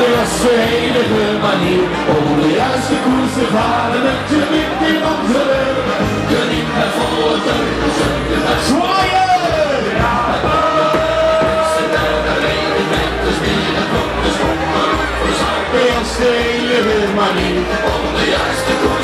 Yes, I ain't a good money. Only as morning, only eyes to go.